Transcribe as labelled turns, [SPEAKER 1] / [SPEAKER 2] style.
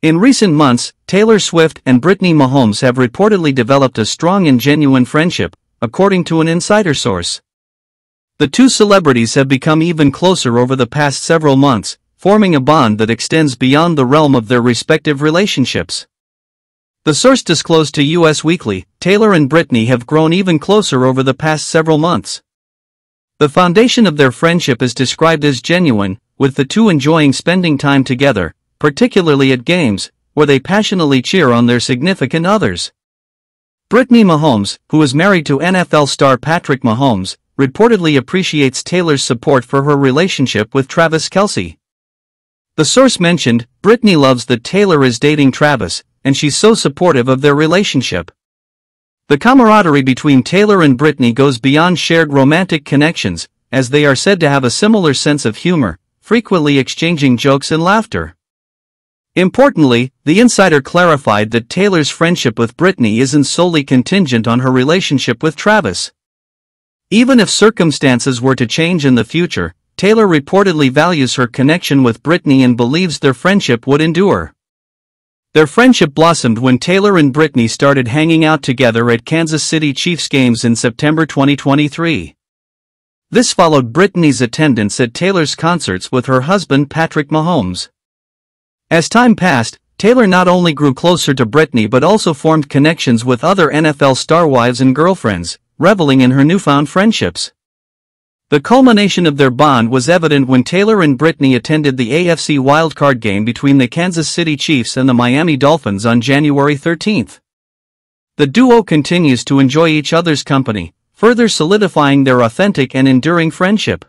[SPEAKER 1] In recent months, Taylor Swift and Brittany Mahomes have reportedly developed a strong and genuine friendship, according to an insider source. The two celebrities have become even closer over the past several months, forming a bond that extends beyond the realm of their respective relationships. The source disclosed to US Weekly, Taylor and Brittany have grown even closer over the past several months. The foundation of their friendship is described as genuine, with the two enjoying spending time together, particularly at games, where they passionately cheer on their significant others. Brittany Mahomes, who is married to NFL star Patrick Mahomes, reportedly appreciates Taylor's support for her relationship with Travis Kelce. The source mentioned, Brittany loves that Taylor is dating Travis, and she's so supportive of their relationship. The camaraderie between Taylor and Brittany goes beyond shared romantic connections, as they are said to have a similar sense of humor, frequently exchanging jokes and laughter. Importantly, the insider clarified that Taylor's friendship with Brittany isn't solely contingent on her relationship with Travis. Even if circumstances were to change in the future, Taylor reportedly values her connection with Brittany and believes their friendship would endure. Their friendship blossomed when Taylor and Brittany started hanging out together at Kansas City Chiefs games in September 2023. This followed Brittany's attendance at Taylor's concerts with her husband Patrick Mahomes. As time passed, Taylor not only grew closer to Brittany but also formed connections with other NFL star wives and girlfriends, reveling in her newfound friendships. The culmination of their bond was evident when Taylor and Brittany attended the AFC wildcard game between the Kansas City Chiefs and the Miami Dolphins on January 13. The duo continues to enjoy each other's company, further solidifying their authentic and enduring friendship.